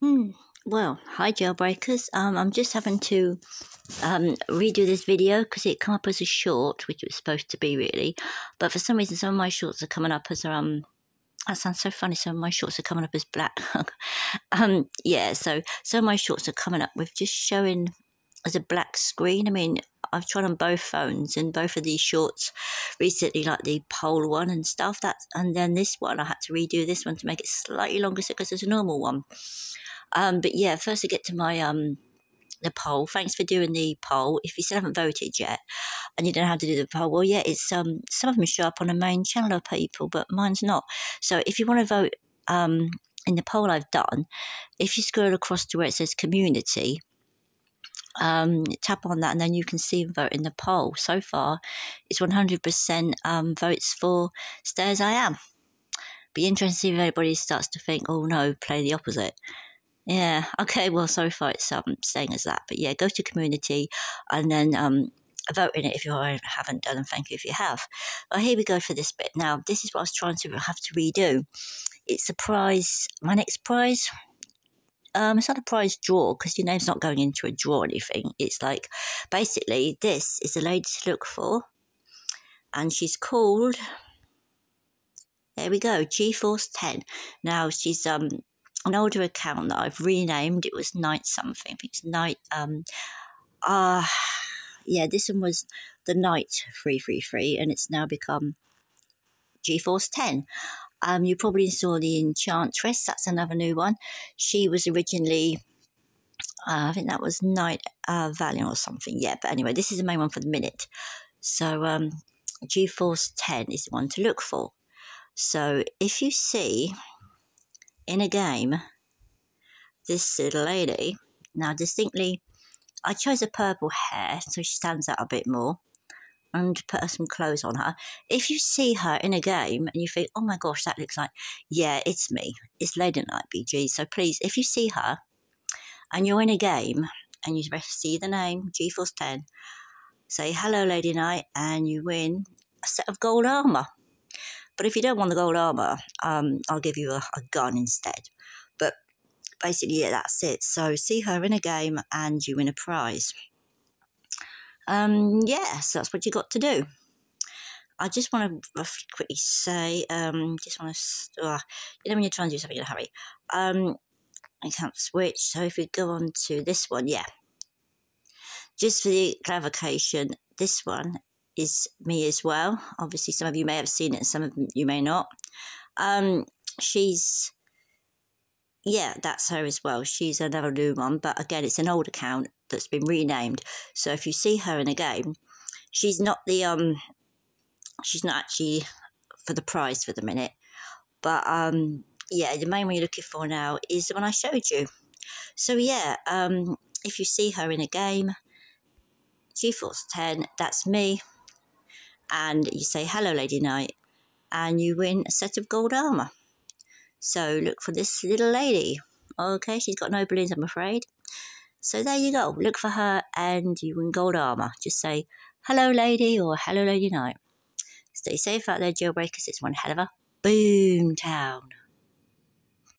Hmm. Well, hi jailbreakers. Um, I'm just having to um, redo this video because it came up as a short, which it was supposed to be really, but for some reason some of my shorts are coming up as um. That sounds so funny. Some of my shorts are coming up as black. um, yeah, so some of my shorts are coming up with just showing as a black screen. I mean, I've tried on both phones and both of these shorts recently, like the pole one and stuff. That and then this one, I had to redo this one to make it slightly longer because it's a normal one. Um, but yeah, first to get to my um the poll. Thanks for doing the poll. If you still haven't voted yet and you don't know how to do the poll, well, yeah, it's um some of them show up on the main channel of people, but mine's not. So if you want to vote um in the poll I've done, if you scroll across to where it says community, um, tap on that and then you can see and vote in the poll. So far, it's 100% um, votes for Stay As I Am. Be interesting if anybody starts to think, oh no, play the opposite. Yeah, okay, well, so far it's um, staying as that. But yeah, go to community and then um, vote in it if you haven't done, and thank you if you have. Well, here we go for this bit. Now, this is what I was trying to have to redo. It's a prize, my next prize. Um, it's not a prize draw because your name's not going into a draw or anything. It's like basically this is the lady to look for, and she's called. There we go, G Force Ten. Now she's um an older account that I've renamed. It was Knight something. I think it's Knight. Um, uh, yeah, this one was the Knight 333, and it's now become GeForce 10. Um, you probably saw the Enchantress. That's another new one. She was originally, uh, I think that was Knight uh, Valiant or something. Yeah, but anyway, this is the main one for the minute. So um, GeForce 10 is the one to look for. So if you see in a game, this little lady, now distinctly, I chose a purple hair so she stands out a bit more and put her some clothes on her. If you see her in a game and you think, oh my gosh, that looks like, yeah, it's me. It's Lady Knight BG. So please, if you see her and you're in a game and you see the name GeForce 10, say hello, Lady Knight, and you win a set of gold armour. But if you don't want the gold armor, um, I'll give you a, a gun instead. But basically, yeah, that's it. So see her in a game and you win a prize. Um, yeah, so that's what you got to do. I just want to roughly quickly say, um, just want to, uh, you know, when you're trying to do something in a hurry, um, I can't switch. So if we go on to this one, yeah. Just for the clarification, this one is me as well. Obviously, some of you may have seen it, some of you may not. Um, she's, yeah, that's her as well. She's another new one, but again, it's an old account that's been renamed. So if you see her in a game, she's not the um, she's not actually for the prize for the minute, but um, yeah, the main one you're looking for now is the one I showed you. So yeah, um, if you see her in a game, GeForce 10, that's me and you say, Hello, Lady Knight, and you win a set of gold armour. So look for this little lady. Okay, she's got no balloons, I'm afraid. So there you go. Look for her and you win gold armour. Just say, Hello, lady, or Hello, Lady Knight. Stay safe out there, jailbreakers. It's one hell of a boom town.